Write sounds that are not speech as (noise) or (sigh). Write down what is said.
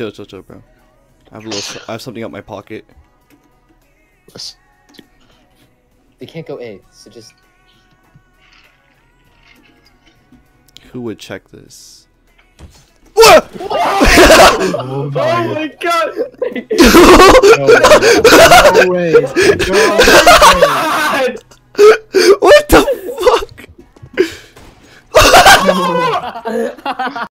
Chill, chill, chill, bro. I have a little. I have something up my pocket. They can't go A, so just. Who would check this? oh, my oh my god! no, no way. God. What the fuck? (laughs) (laughs)